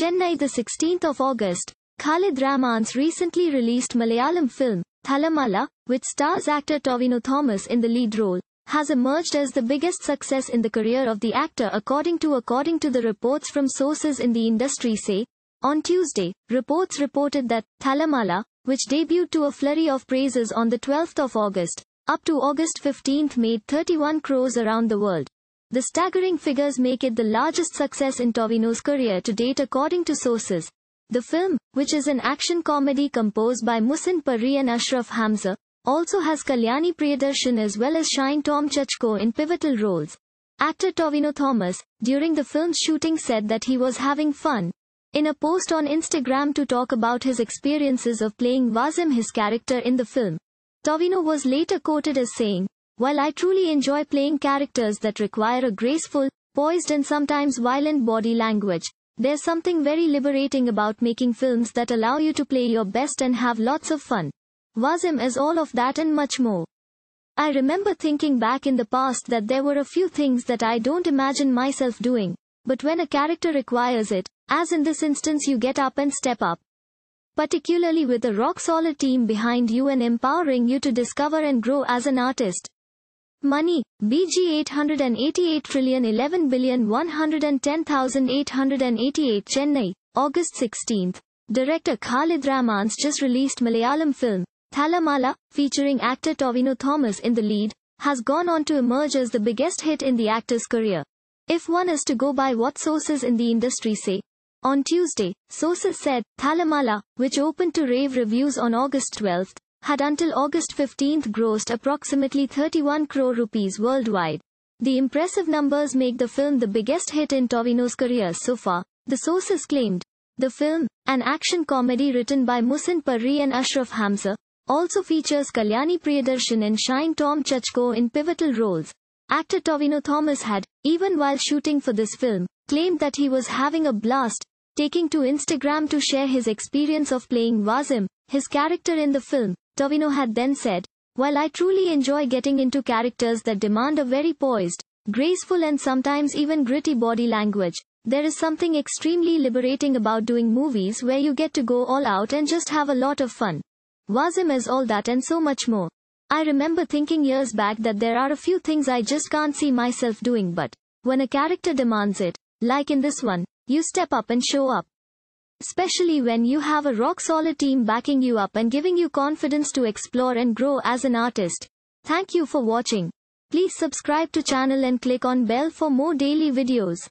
Chennai the 16th of August, Khalid Rahman's recently released Malayalam film, Thallumaala, which stars actor Tovino Thomas in the lead role, has emerged as the biggest success in the career of the actor according to according to the reports from sources in the industry say. On Tuesday, reports reported that Thallumaala, which debuted to a flurry of praises on the 12th of August, up to August 15th made 31 crores around the world. The staggering figures make it the largest success in Tovino's career to date according to sources. The film, which is an action comedy composed by Muhsin Parari and Ashraf Hamza, also has Kalyani Priyadarshan as well as Shine Tom Chacko in pivotal roles. Actor Tovino Thomas, during the film's shooting said that he was having fun. In a post on Instagram to talk about his experiences of playing Wazim his character in the film, Tovino was later quoted as saying, While I truly enjoy playing characters that require a graceful, poised and sometimes violent body language, there's something very liberating about making films that allow you to play your best and have lots of fun. Wazim is all of that and much more. I remember thinking back in the past that there were a few things that I don't imagine myself doing, but when a character requires it, as in this instance you get up and step up. Particularly with a rock-solid team behind you and empowering you to discover and grow as an artist. Money, BG 888 trillion 11 billion 110,888 Chennai, August 16th. Director Khalid Rahman's just released Malayalam film, Thallumaala, featuring actor Tovino Thomas in the lead, has gone on to emerge as the biggest hit in the actor's career. If one is to go by what sources in the industry say. On Tuesday, sources said, Thallumaala, which opened to rave reviews on August 12, had until August 15 grossed approximately 31 crore rupees worldwide. The impressive numbers make the film the biggest hit in Tovino's career so far, the sources claimed. The film, an action comedy written by Muhsin Parari and Ashraf Hamza, also features Kalyani Priyadarshan and Shine Tom Chacko in pivotal roles. Actor Tovino Thomas had, even while shooting for this film, claimed that he was having a blast, taking to Instagram to share his experience of playing Wazim, his character in the film. Tovino had then said, While I truly enjoy getting into characters that demand a very poised, graceful and sometimes even gritty body language, there is something extremely liberating about doing movies where you get to go all out and just have a lot of fun. Wazim is all that and so much more. I remember thinking years back that there are a few things I just can't see myself doing but, when a character demands it, like in this one, you step up and show up. Especially when you have a rock solid team backing you up and giving you confidence to explore and grow as an artist. Thank you for watching. Please subscribe to channel and click on bell for more daily videos.